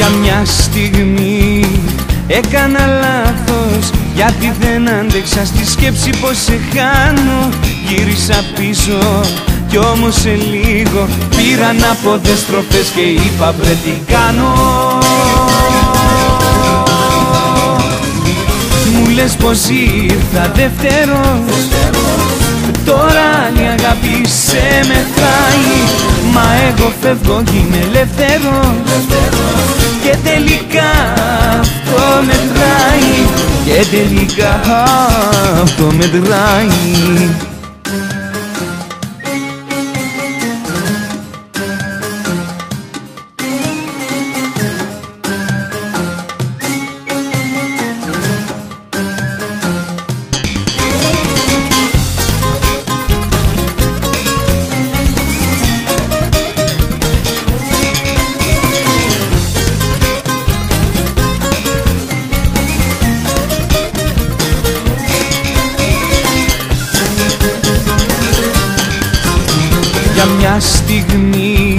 Για μια στιγμή έκανα λάθος Γιατί δεν άντεξα στη σκέψη πως σε χάνω. Γύρισα πίσω κι όμως σε λίγο πήραν από στροφές και είπα βρε τι κάνω Μου λες πως ήρθα δεύτερος Τώρα η αγάπη σε μετράει. Μα εγώ φεύγω κι είμαι ελεύθερος. Και τελικά αυτό μετράει. Και τελικά αυτό μετράει Για μια στιγμή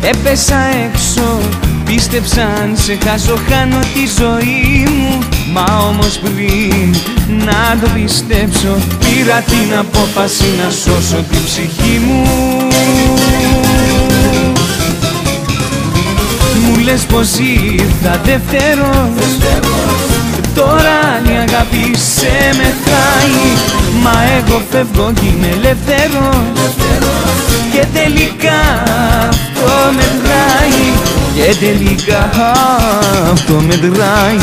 έπεσα έξω Πίστεψαν σε χάσω χάνω τη ζωή μου. Μα όμως πριν να το πιστέψω Πήρα την απόφαση να σώσω την ψυχή μου. Μου λες πως ήρθα δεύτερος Τώρα η αγάπη σε μετράει Μα εγώ φεύγω κι είμαι ελεύθερος Και τελικά αυτό μετράει.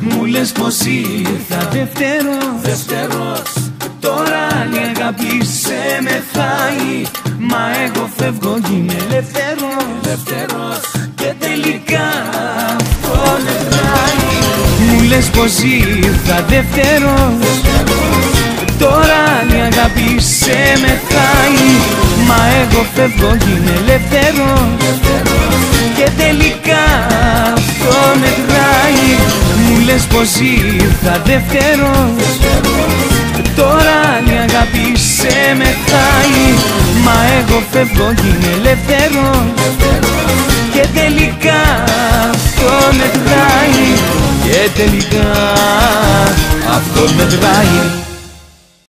Μου λες πως ήρθα δεύτερος. Δεύτερος. Τώρα η αγάπη σε μεθάει Μα εγώ φεύγω κι είμαι ελεύθερος. Δεύτερος Και τελικά αυτό μετράει Μου λες πως ήρθα δεύτερος Τώρα η αγάπη σε μεθάει. Μα εγώ φεύγω κι είμαι ελεύθερος. Και τελικά αυτό μετράει Μου λες πως ήρθα δεύτερος Τώρα η αγάπη σε μεθάει. Μα εγώ φεύγω κι είμαι ελεύθερος. Και τελικά αυτό μετράει. Και τελικά αυτό μετράει